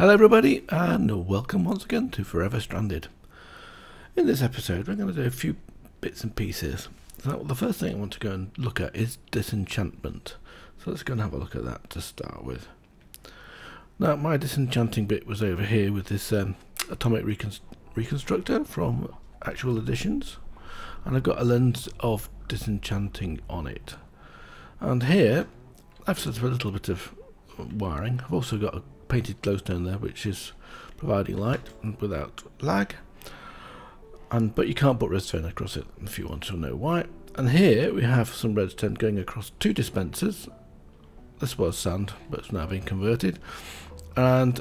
Hello everybody and welcome once again to Forever Stranded. In this episode we're going to do a few bits and pieces. So the first thing I want to go and look at is disenchantment. So let's go and have a look at that to start with. Now my disenchanting bit was over here with this um, atomic reconst reconstructor from Actually Additions and I've got a lens of disenchanting on it. And here I've set up a little bit of wiring. I've also got a painted glowstone there which is providing light and without lag. And but you can't put redstone across it if you want to know why. And here we have some redstone going across two dispensers this was sand but it's now been converted. And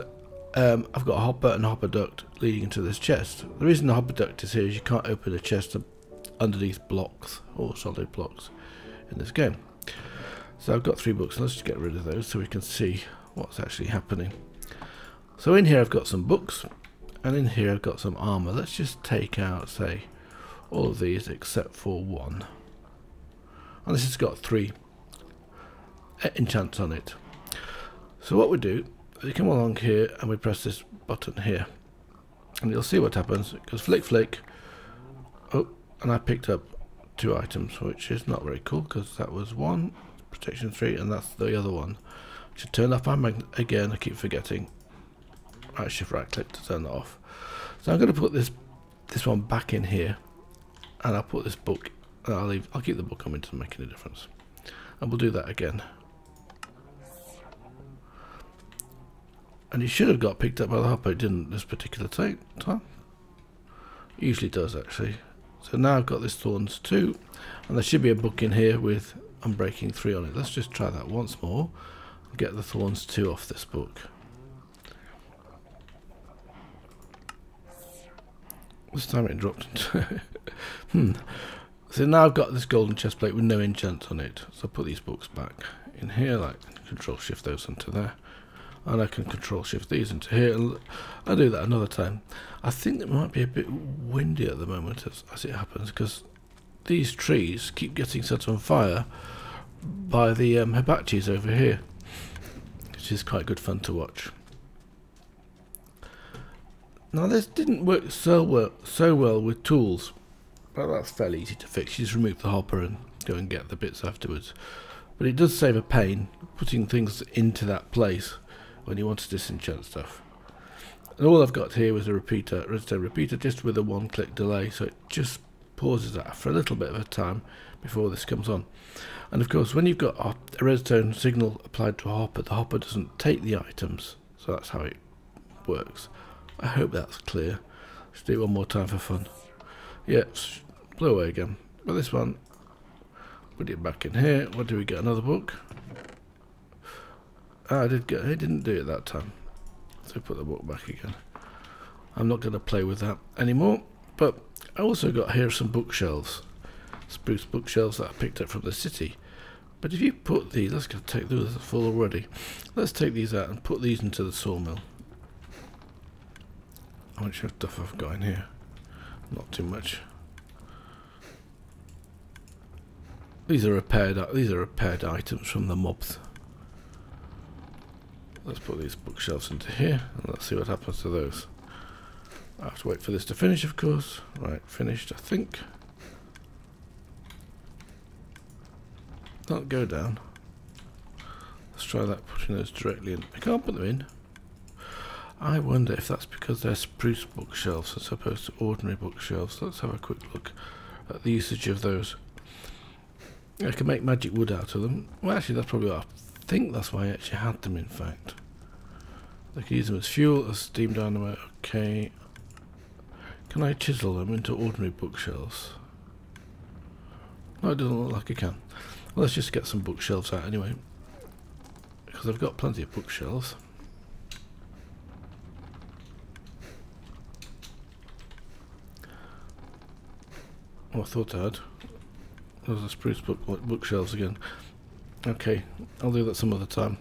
um, I've got a hopper and hopper duct leading into this chest. The reason the hopper duct is here is you can't open a chest underneath blocks or solid blocks in this game. So I've got three books. Let's just get rid of those so we can see what's actually happening. So in here I've got some books and in here I've got some armor. Let's just take out say all of these except for one. And this has got three enchants on it. So what we do we come along here and we press this button here and you'll see what happens. It goes flick flick. Oh, and I picked up two items which is not very cool because that was one protection 3 and that's the other one should turn off my magnet again. I keep forgetting. I shift right click to turn that off. So I'm going to put this this one back in here, and I'll put this book. I'll leave. I'll keep the book on. It doesn't make any difference. And we'll do that again. And it should have got picked up by the hopper. It didn't this particular time. It usually does actually. So now I've got this Thorns 2 and there should be a book in here with Unbreaking 3 on it. Let's just try that once more get the Thorns 2 off this book. This time it dropped Hmm. So now I've got this golden chest plate with no enchants on it. So I'll put these books back in here, like control shift those into there. And I can control shift these into here. I'll do that another time. I think it might be a bit windy at the moment as, as it happens because these trees keep getting set on fire by the um, hibachis over here which is quite good fun to watch. Now this didn't work so well, so well with tools, but that's fairly easy to fix. You just remove the hopper and go and get the bits afterwards. But it does save a pain putting things into that place when you want to disenchant stuff. And all I've got here was a repeater, redstone repeater, just with a one-click delay, so it just pauses that for a little bit of a time before this comes on. And of course, when you've got a redstone signal applied to a hopper, the hopper doesn't take the items. So that's how it works. I hope that's clear. Let's do it one more time for fun. Yeah, blow away again. But this one, put it back in here. What do we get? Another book? Ah, I did get. I didn't do it that time. So put the book back again. I'm not going to play with that anymore. But I also got here some bookshelves spruce bookshelves that I picked up from the city. But if you put these, let's go take those full already. Let's take these out and put these into the sawmill. How much stuff I've got in here? Not too much. These are repaired. These are repaired items from the mobs. Let's put these bookshelves into here and let's see what happens to those. I have to wait for this to finish, of course. Right, finished, I think. Not go down. Let's try that, putting those directly in. I can't put them in. I wonder if that's because they're spruce bookshelves as opposed to ordinary bookshelves. Let's have a quick look at the usage of those. I can make magic wood out of them. Well, actually, that's probably what I think that's why I actually had them, in fact. I can use them as fuel, as steam dynamo. Okay. Can I chisel them into ordinary bookshelves? No, it doesn't look like I can. Let's just get some bookshelves out anyway. Because I've got plenty of bookshelves. Oh, I thought I had. There's a spruce book bookshelves again. Okay, I'll do that some other time.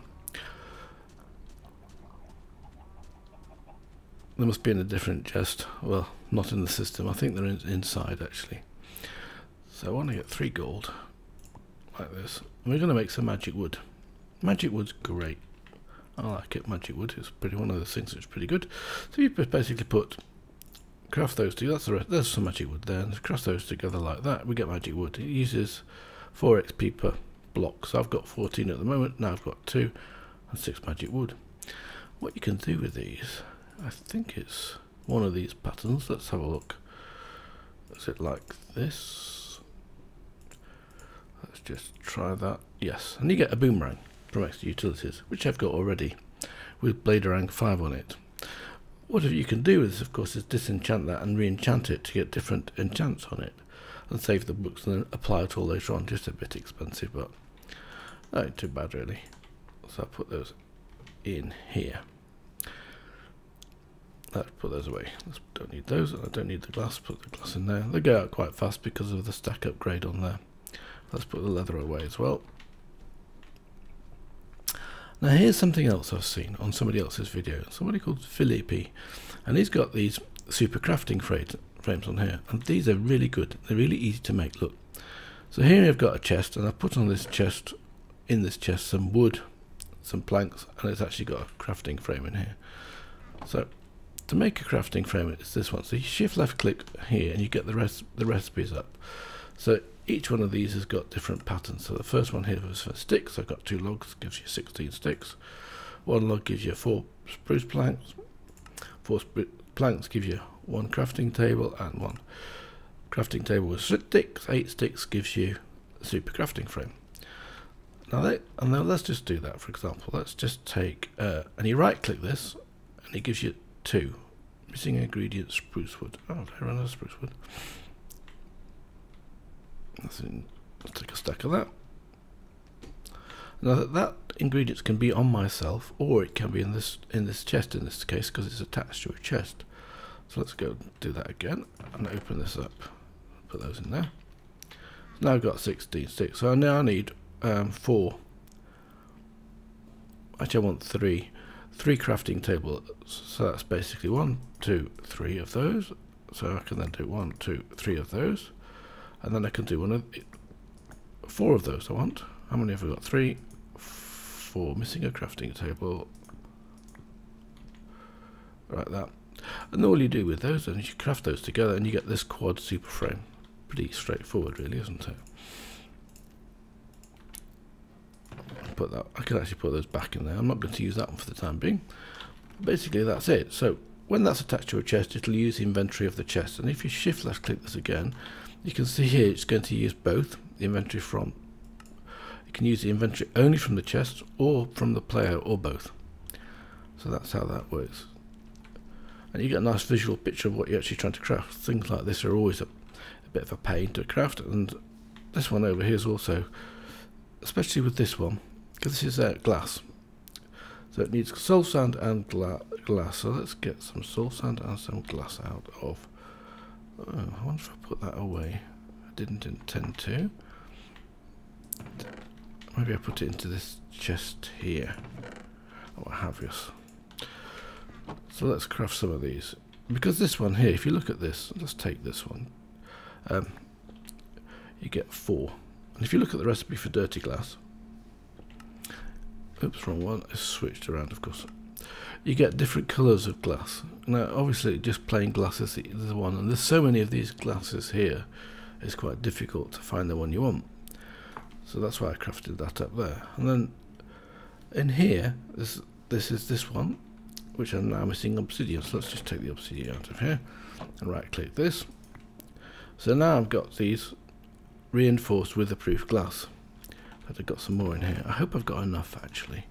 They must be in a different chest. Well, not in the system. I think they're in inside actually. So I want to get three gold like this. we're going to make some magic wood. Magic wood's great. I like it. Magic wood is pretty one of those things that's pretty good. So you basically put craft those two. That's the rest, there's some magic wood there. And craft those together like that. We get magic wood. It uses 4 XP per block. So I've got 14 at the moment. Now I've got 2 and 6 magic wood. What you can do with these, I think it's one of these patterns. Let's have a look. Is it like this? Just try that. Yes, and you get a boomerang from extra utilities, which I've got already with Bladerang 5 on it. What you can do with this, of course, is disenchant that and re-enchant it to get different enchants on it and save the books and then apply it all later on. Just a bit expensive, but not too bad really. So I'll put those in here. Let's put those away. Let's, don't need those. I don't need the glass. Put the glass in there. They go out quite fast because of the stack upgrade on there. Let's put the leather away as well. Now here's something else I've seen on somebody else's video. Somebody called Philippe, and he's got these super crafting frames on here, and these are really good. They're really easy to make. Look. So here I've got a chest, and I've put on this chest, in this chest, some wood, some planks, and it's actually got a crafting frame in here. So to make a crafting frame, it's this one. So you shift left click here, and you get the rest the recipes up. So each one of these has got different patterns. So the first one here was for sticks. I've got two logs, gives you 16 sticks. One log gives you four spruce planks. Four spruce planks give you one crafting table and one crafting table with sticks. Eight sticks gives you a super crafting frame. Now, they, and now let's just do that for example. Let's just take, uh, and you right click this, and it gives you two. Missing ingredient spruce wood. Oh, I run out of spruce wood. Let's, take a stack of that. Now that, that ingredients can be on myself, or it can be in this in this chest in this case because it's attached to a chest. So let's go do that again and open this up. Put those in there. Now I've got 16 sticks. So I now I need um, four. Actually, I want three. Three crafting tables. So that's basically one, two, three of those. So I can then do one, two, three of those and then I can do one of four of those I want. How many have I got? Three, four. Missing a crafting table. Like that. And all you do with those, and you craft those together, and you get this quad super frame. Pretty straightforward, really, isn't it? Put that. I can actually put those back in there. I'm not going to use that one for the time being. Basically, that's it. So when that's attached to a chest, it'll use the inventory of the chest. And if you shift left click this again, you can see here it's going to use both the inventory from you can use the inventory only from the chest or from the player or both. So that's how that works. And you get a nice visual picture of what you're actually trying to craft. Things like this are always a, a bit of a pain to craft and this one over here is also especially with this one because this is uh, glass. So it needs soul sand and gla glass. So let's get some soul sand and some glass out of Oh, I wonder if I put that away. I didn't intend to. Maybe I put it into this chest here. Or what have you. So let's craft some of these. Because this one here, if you look at this, let's take this one. Um, you get four. And if you look at the recipe for dirty glass, oops, wrong one, it's switched around, of course you get different colours of glass. Now, obviously, just plain glass is the one, and there's so many of these glasses here, it's quite difficult to find the one you want. So that's why I crafted that up there. And then in here, this this is this one, which I'm now missing obsidian. So let's just take the obsidian out of here and right click this. So now I've got these reinforced witherproof glass. But I've got some more in here. I hope I've got enough actually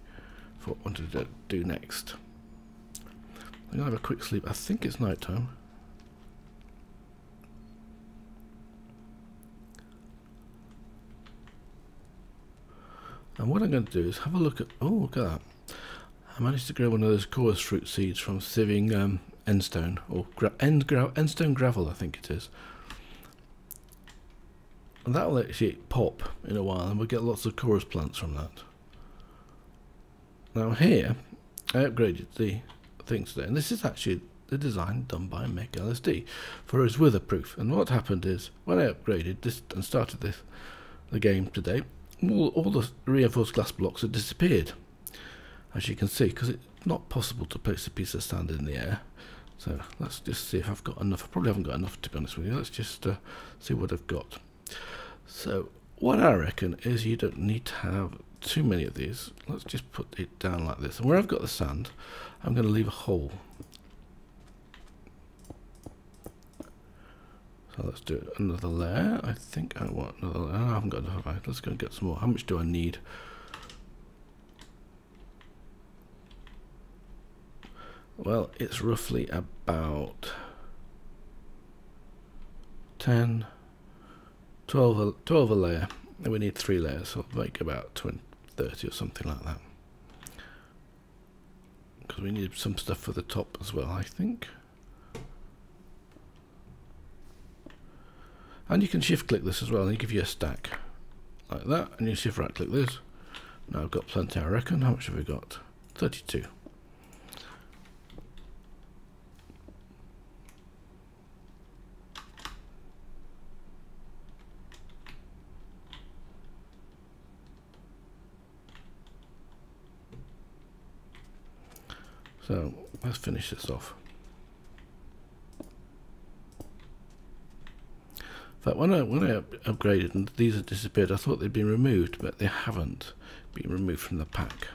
for what I wanted to do next. I'm to have a quick sleep. I think it's night time. And what I'm going to do is have a look at... Oh, look at that. I managed to grow one of those chorus fruit seeds from sieving um, endstone, or gra end gra endstone gravel, I think it is. And that will actually pop in a while, and we'll get lots of chorus plants from that. Now here, I upgraded the things there. And this is actually the design done by Mech LSD for its witherproof. And what happened is when I upgraded this and started this the game today, all, all the reinforced glass blocks had disappeared. as you can see, because it's not possible to place a piece of sand in the air. So let's just see if I've got enough. I probably haven't got enough to be honest with you. Let's just uh, see what I've got. So what I reckon is you don't need to have too many of these. Let's just put it down like this. And where I've got the sand, I'm going to leave a hole. So let's do another layer. I think I want another layer. I haven't got enough. Let's go and get some more. How much do I need? Well, it's roughly about 10, 12, 12 a layer. And we need three layers, so make about 20, 30 or something like that. Because we need some stuff for the top as well, I think. And you can shift click this as well, and it give you a stack like that, and you shift right click this. Now I've got plenty, I reckon. How much have we got? 32. So let's finish this off. But when I when I upgraded and these have disappeared, I thought they'd been removed, but they haven't been removed from the pack.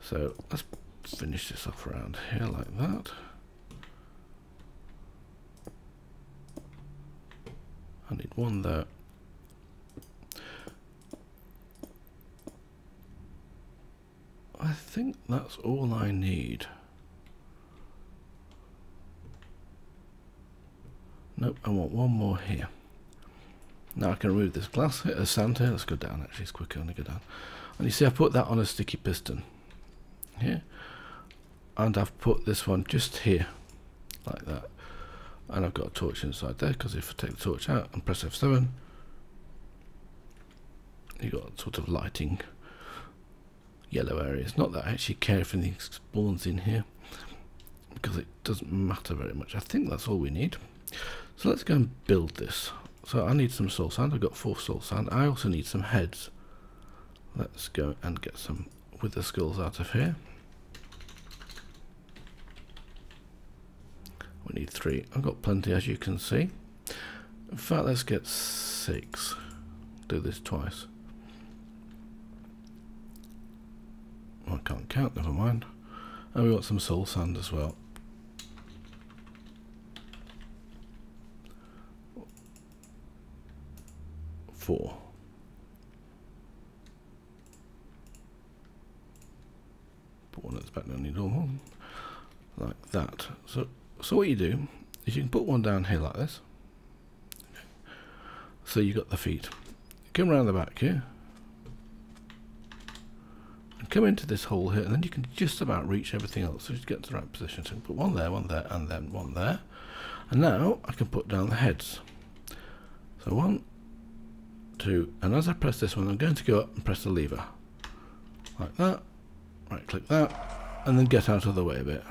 So let's finish this off around here like that. I need one there. I think that's all I need. Nope, I want one more here. Now I can remove this glass hit a uh, sand here. Let's go down actually, it's quicker when I go down. And you see I put that on a sticky piston here. And I've put this one just here, like that. And I've got a torch inside there because if I take the torch out and press F7, you got sort of lighting yellow areas. Not that I actually care if anything spawns in here because it doesn't matter very much. I think that's all we need. So let's go and build this. So I need some soul sand. I've got four soul sand. I also need some heads. Let's go and get some wither skulls out of here. We need three. I've got plenty as you can see. In fact, let's get six. Do this twice. I can't count, never mind. And we got some soul sand as well. Four. Put one that's back down the normal. Like that. So so what you do is you can put one down here like this. So you've got the feet. Come around the back here come into this hole here and then you can just about reach everything else. So just get to the right position. So put one there one there and then one there. And now I can put down the heads. So one two and as I press this one I'm going to go up and press the lever. Like that. Right click that and then get out of the way a bit.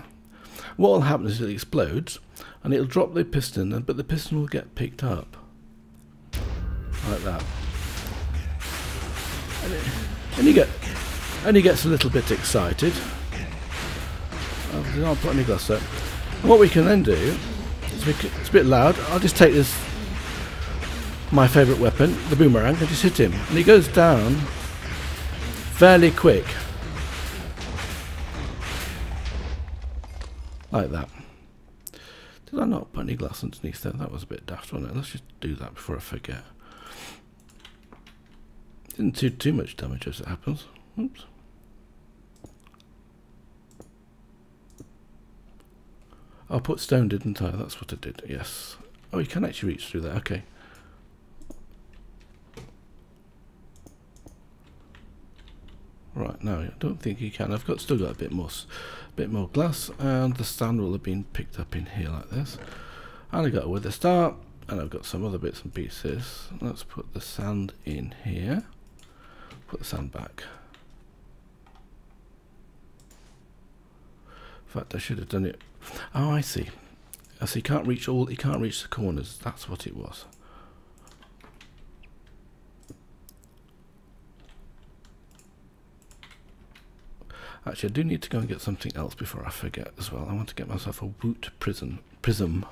What will happen is it explodes and it'll drop the piston but the piston will get picked up. Like that. And, it, and you get and he gets a little bit excited. I'll put any glass there. what we can then do, it's a bit loud, I'll just take this, my favourite weapon, the boomerang, and just hit him. And he goes down fairly quick. Like that. Did I not put any glass underneath there? That was a bit daft, wasn't it? Let's just do that before I forget. Didn't do too much damage as it happens. Oops. I put stone, didn't I? That's what I did, yes. Oh, you can actually reach through there, okay. Right, now I don't think you can. I've got still got a bit more, bit more glass, and the sand will have been picked up in here like this. And I got a wither star, and I've got some other bits and pieces. Let's put the sand in here. Put the sand back. In fact, I should have done it. Oh, I see. I see. Can't reach all. He can't reach the corners. That's what it was. Actually, I do need to go and get something else before I forget as well. I want to get myself a Woot prism. prism.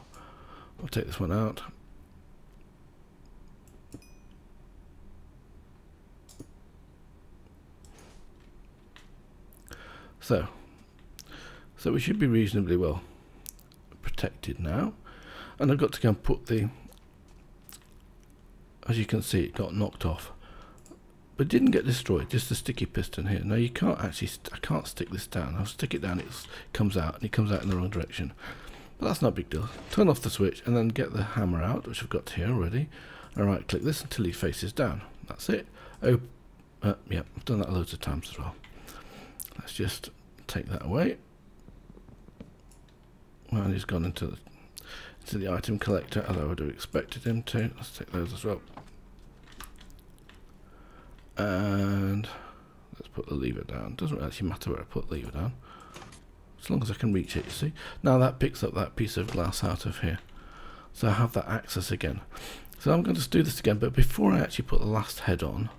I'll take this one out. So, so we should be reasonably well protected now. And I've got to go and put the, as you can see, it got knocked off. But didn't get destroyed, just the sticky piston here. Now you can't actually, I can't stick this down. I'll stick it down, it comes out, and it comes out in the wrong direction. But that's not a big deal. Turn off the switch and then get the hammer out, which I've got here already. And right click this until he faces down. That's it. Oh, uh, yeah, I've done that loads of times as well. Let's just take that away. Well, he's gone into the, into the item collector as I would have expected him to. Let's take those as well. And let's put the lever down. Doesn't actually matter where I put the lever down. As long as I can reach it, you see. Now that picks up that piece of glass out of here. So I have that access again. So I'm going to do this again, but before I actually put the last head on,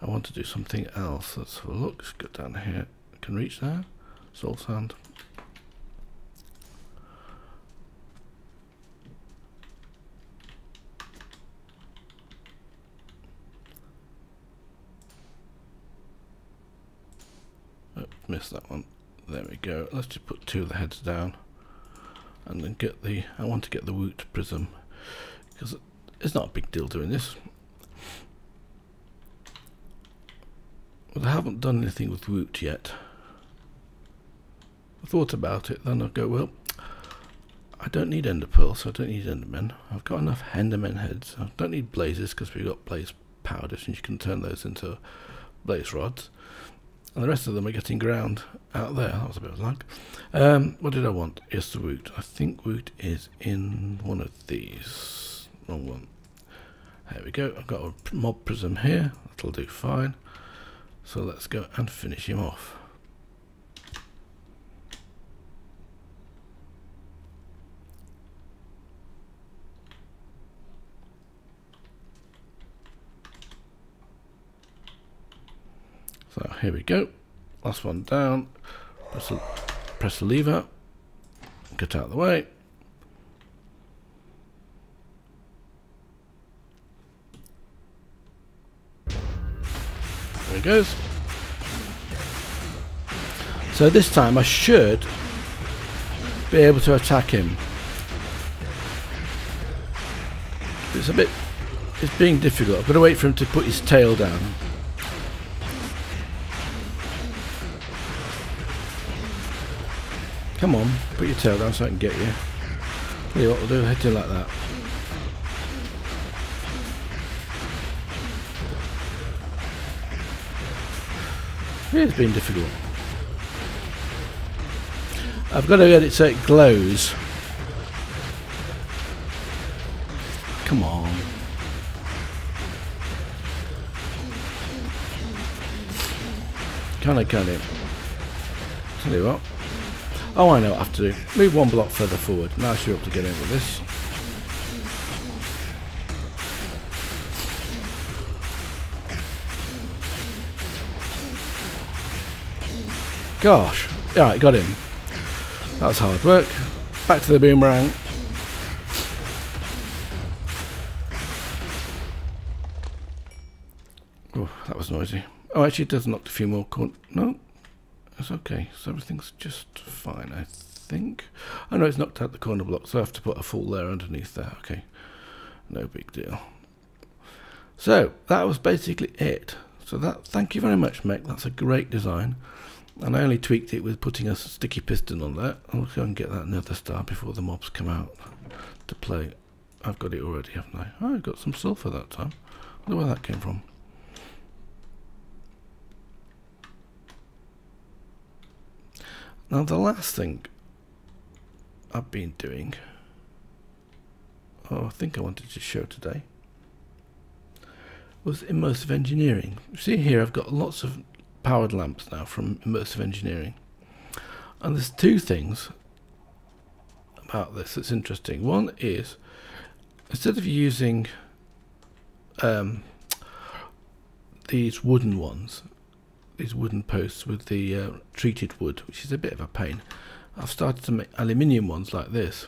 I want to do something else. Let's have a look. Let's go down here. I can reach there. Soul sand. Oh, missed that one. There we go. Let's just put two of the heads down. And then get the... I want to get the Woot prism. Because it's not a big deal doing this. But I haven't done anything with Woot yet. I thought about it, then I go, well, I don't need Ender Pearls, so I don't need Endermen. I've got enough Endermen heads. I don't need blazes because we've got blaze powders and you can turn those into blaze rods. And the rest of them are getting ground out there. That was a bit of luck. Um, what did I want? Yes, the Woot. I think Woot is in one of these. Wrong one. There we go. I've got a mob prism here. That'll do fine. So let's go and finish him off. Here we go. Last one down. Press the, press the lever. Get out of the way. There he goes. So this time I should be able to attack him. It's a bit... It's being difficult. I've got to wait for him to put his tail down. Come on, put your tail down so I can get you. You what we'll do, hit you like that. It's been difficult. I've got to get it so it glows. Come on. Can I cut it? Tell you what. Oh, I know what I have to do. Move one block further forward. Now I should be able to get with this. Gosh. Alright, got him. That was hard work. Back to the boomerang. Oh, that was noisy. Oh, actually, it does knock a few more corn. No, it's okay. So everything's just fine, I think. Oh, I know it's knocked out the corner block, so I have to put a full layer underneath there. Okay, no big deal. So that was basically it. So that, thank you very much, Mech. That's a great design. And I only tweaked it with putting a sticky piston on that. I'll go and get that another star before the mobs come out to play. I've got it already, haven't I? Oh, I got some sulfur that time. I wonder where that came from. Now the last thing I've been doing, oh I think I wanted to show today, was immersive engineering. See here I've got lots of powered lamps now from immersive engineering. And there's two things about this that's interesting. One is instead of using um, these wooden ones, these wooden posts with the uh, treated wood, which is a bit of a pain. I've started to make aluminium ones like this.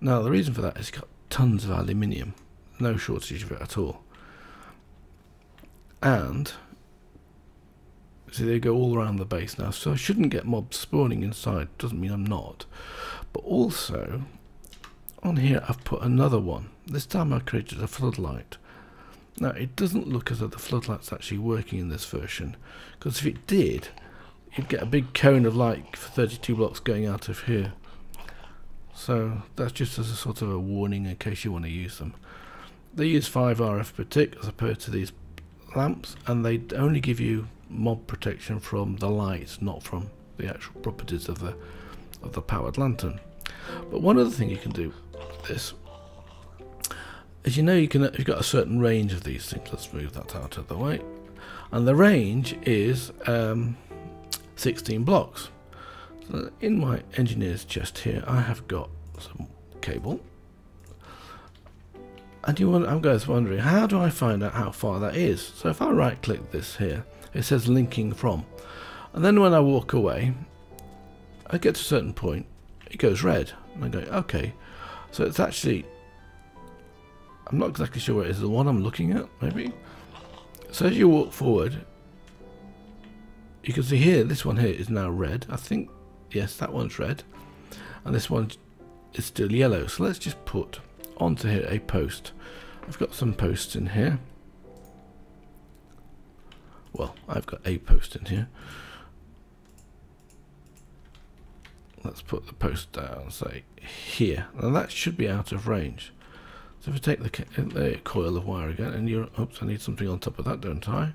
Now the reason for that is it's got tons of aluminium, no shortage of it at all. And see they go all around the base now, so I shouldn't get mobs spawning inside. Doesn't mean I'm not. But also on here I've put another one. This time I created a floodlight. Now it doesn't look as though the floodlight's actually working in this version because if it did you'd get a big cone of light for 32 blocks going out of here. So that's just as a sort of a warning in case you want to use them. They use 5 RF per tick as opposed to these lamps and they only give you mob protection from the light not from the actual properties of the of the powered lantern. But one other thing you can do with this as you know you can you've got a certain range of these things. Let's move that out of the way. And the range is um, 16 blocks. So in my engineer's chest here I have got some cable. And you want, I'm guys wondering how do I find out how far that is? So if I right click this here it says linking from. And then when I walk away I get to a certain point it goes red. And I go okay. So it's actually I'm not exactly sure it is. The one I'm looking at, maybe? So as you walk forward, you can see here, this one here is now red. I think, yes, that one's red. And this one is still yellow. So let's just put onto here a post. I've got some posts in here. Well, I've got a post in here. Let's put the post down, say, here. Now that should be out of range. So if we take the, uh, the coil of wire again, and you're, oops, I need something on top of that, don't I?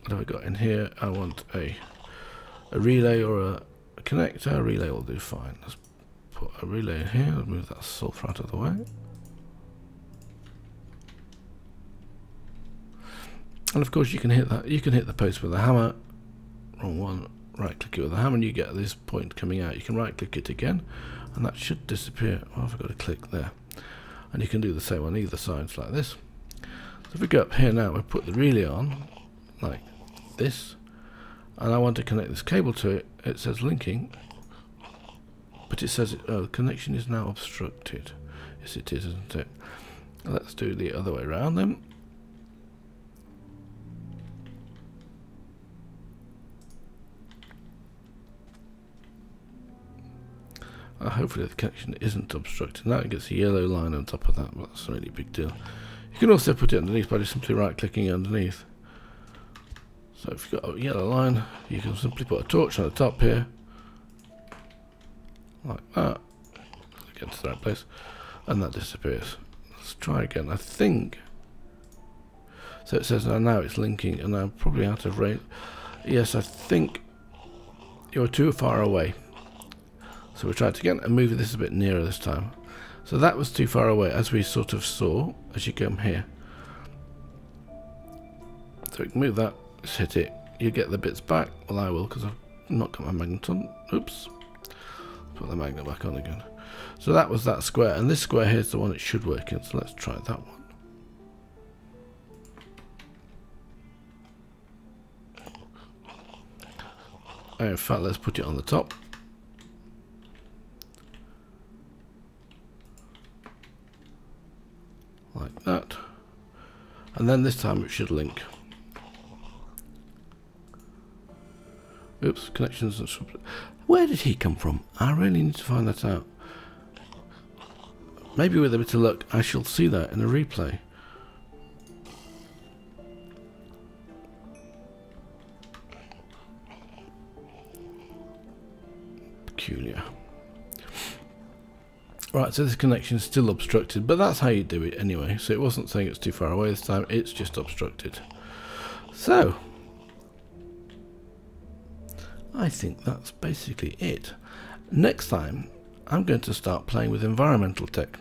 What have I got in here? I want a a relay or a, a connector. A relay will do fine. Let's put a relay in here. Let's move that sulfur out of the way. And of course, you can hit that. You can hit the post with a hammer. Wrong one. Right click it with a hammer, and you get this point coming out. You can right click it again, and that should disappear. Oh, I've got to click there and you can do the same on either sides like this. So if we go up here now we put the relay on like this. And I want to connect this cable to it. It says linking but it says oh the connection is now obstructed. Yes it is isn't it? Let's do the other way around then Uh, hopefully the connection isn't obstructed. Now it gets a yellow line on top of that, but that's a really big deal. You can also put it underneath by just simply right clicking underneath. So if you've got a yellow line, you can simply put a torch on the top here. Like that. Get to the right place. And that disappears. Let's try again. I think so it says now it's linking and I'm probably out of range. Yes, I think you're too far away. So we try it again and move this a bit nearer this time. So that was too far away as we sort of saw as you come here. So we can move that, just hit it. You get the bits back. Well, I will because I've not got my magnet on. Oops. Put the magnet back on again. So that was that square. And this square here is the one it should work in. So let's try that one. in fact, let's put it on the top. Like that. And then this time it should link. Oops connections and where did he come from? I really need to find that out. Maybe with a bit of luck I shall see that in a replay. Peculiar Right, so this connection is still obstructed, but that's how you do it anyway. So it wasn't saying it's too far away this time, it's just obstructed. So, I think that's basically it. Next time, I'm going to start playing with environmental tech.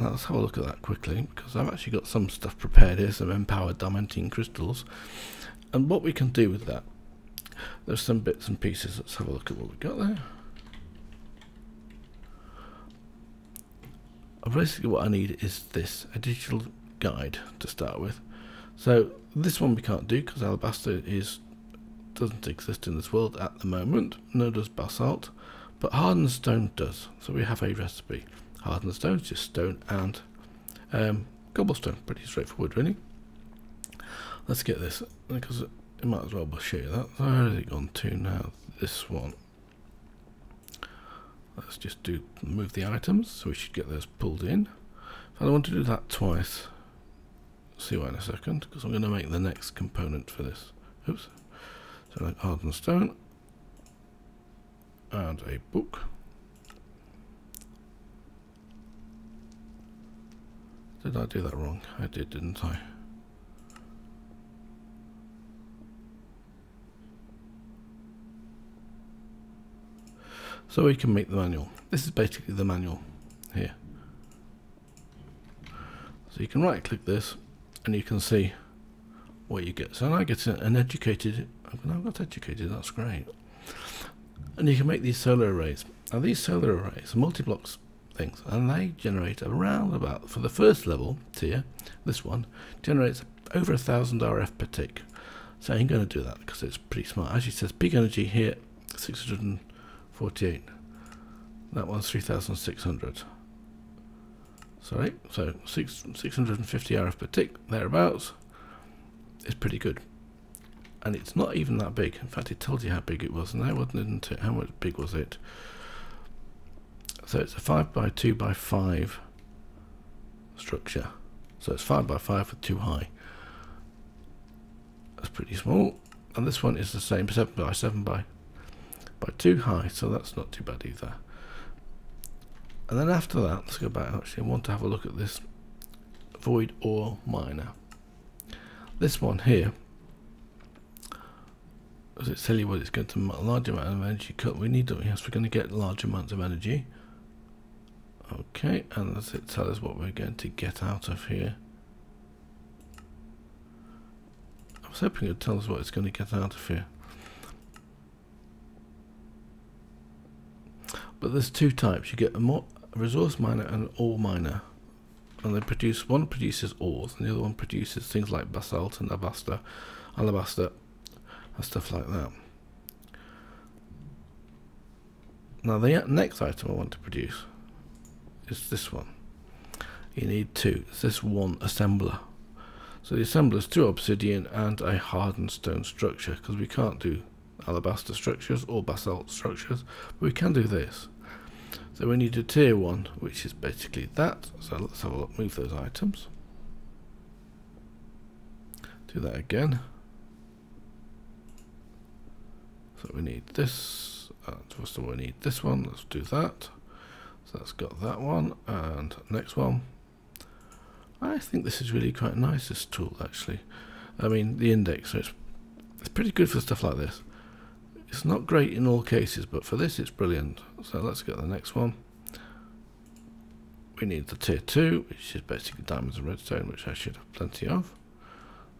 Now let's have a look at that quickly, because I've actually got some stuff prepared here, some empowered diamantine crystals. And what we can do with that, there's some bits and pieces. Let's have a look at what we've got there. Basically what I need is this, a digital guide to start with. So this one we can't do because Alabaster is doesn't exist in this world at the moment, nor does basalt, but hardened stone does. So we have a recipe. Hardened stone is just stone and um, cobblestone. Pretty straightforward, really. Let's get this, because it might as well show you that. Where has it gone to now? This one. Let's just do move the items, so we should get those pulled in. I don't want to do that twice. See why in a second, because I'm going to make the next component for this. Oops. So like hardened stone and a book. Did I do that wrong? I did, didn't I? So we can make the manual. This is basically the manual here. So you can right click this and you can see what you get. So now I get an educated, I've got educated, that's great. And you can make these solar arrays. Now these solar arrays are multi-blocks things and they generate around about, for the first level tier, this one, generates over a thousand RF per tick. So I'm going to do that because it's pretty smart. As you says, peak energy here, 600 48. That one's 3,600. Sorry, so six, 650 RF per tick, thereabouts, is pretty good. And it's not even that big. In fact, it told you how big it was, and that wasn't it? How much big was it? So it's a 5 by 2 by 5 structure. So it's 5 by 5 with 2 high. That's pretty small. And this one is the same, 7 by 7 by by too high, so that's not too bad either. And then after that, let's go back. Actually, I want to have a look at this void ore miner. This one here, does it tell you what it's going to a large amount of energy cut? We need, yes, we're going to get large amounts of energy. Okay, and does it tell us what we're going to get out of here? I was hoping it would tell us what it's going to get out of here. But there's two types. You get a, more, a resource miner and an ore miner. And they produce, one produces ores and the other one produces things like basalt and alabaster, alabaster and stuff like that. Now the next item I want to produce is this one. You need two. It's this one assembler. So the assembler is two obsidian and a hardened stone structure because we can't do alabaster structures or basalt structures, but we can do this. So we need a tier 1, which is basically that. So let's have a look, move those items. Do that again. So we need this, first of all we need this one, let's do that. So that's got that one, and next one. I think this is really quite nice, this tool actually. I mean, the index, so it's, it's pretty good for stuff like this. It's not great in all cases, but for this it's brilliant. So let's get the next one. We need the tier 2, which is basically diamonds and redstone, which I should have plenty of.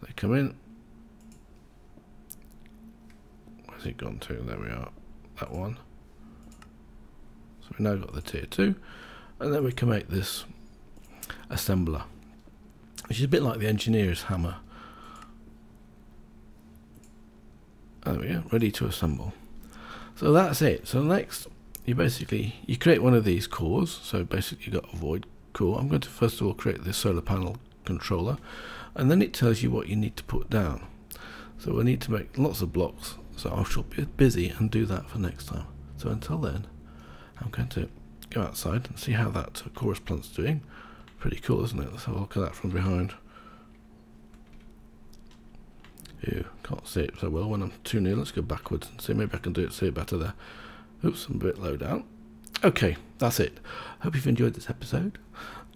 They come in. Where's it gone to? There we are. That one. So we now got the tier 2. And then we can make this assembler, which is a bit like the engineer's hammer. There we go, ready to assemble. So that's it. So next, you basically, you create one of these cores. So basically you got a void core. I'm going to first of all create the solar panel controller. And then it tells you what you need to put down. So we need to make lots of blocks. So I shall be busy and do that for next time. So until then, I'm going to go outside and see how that chorus plant's doing. Pretty cool, isn't it? Let's have a look at that from behind. Ew, can't see it so well when I'm too near. Let's go backwards and see. Maybe I can do it, see it better there. Oops, I'm a bit low down. Okay, that's it. Hope you've enjoyed this episode.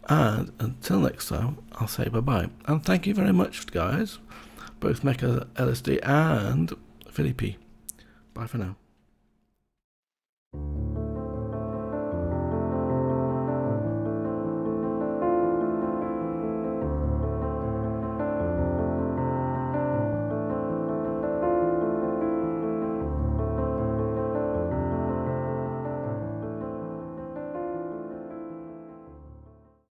And until next time, I'll say bye-bye. And thank you very much, guys. Both Mecha LSD and Philly P. Bye for now.